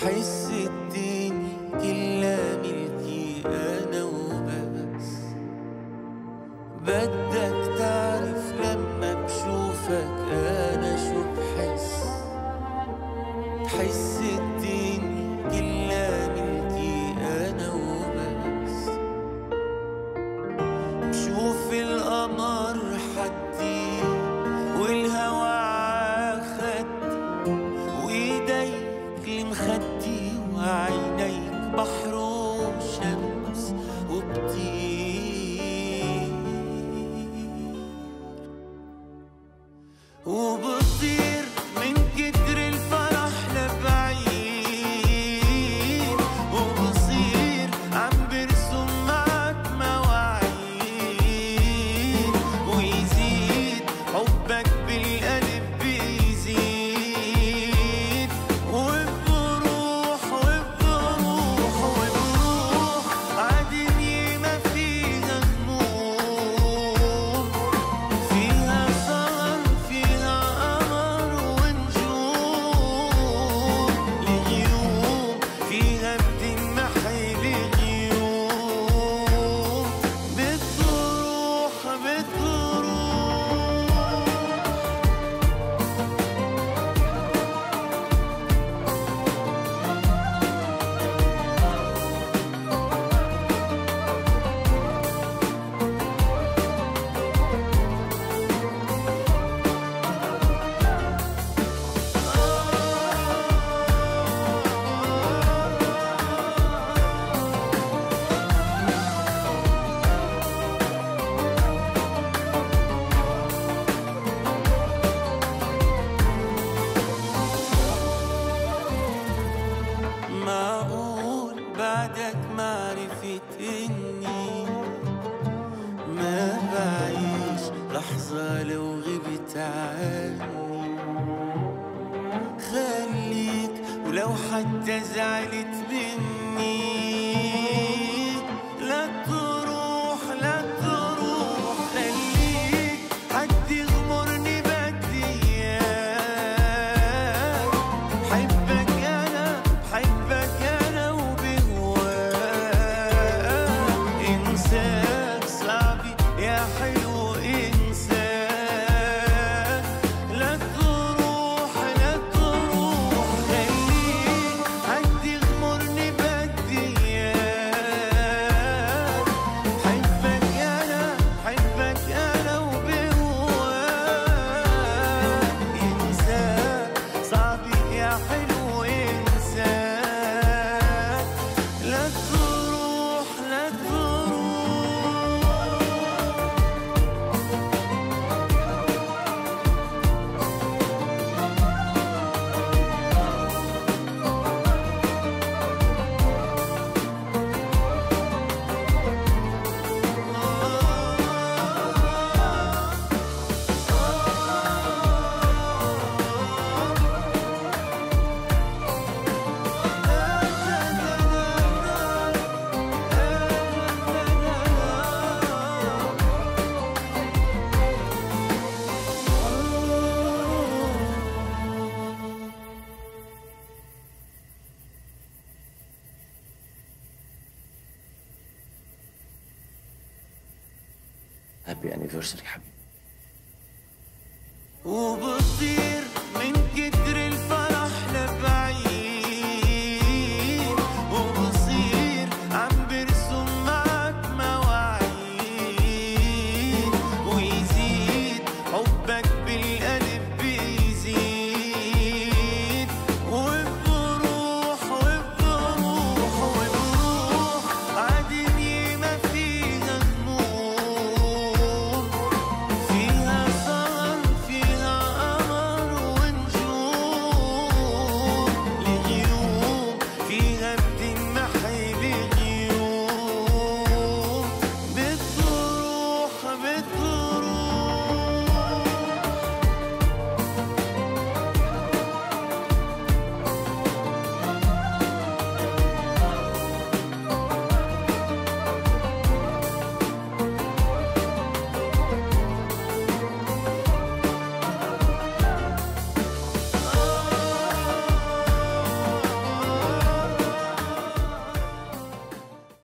حس الدنيا كلها ملكي أنا وبس. بدك بعدك معرفة إني ما بعيش لحظة لو غبت عني. خليك ولو حتى زعلت مني. هابي انيفرساري حبيبي وبصير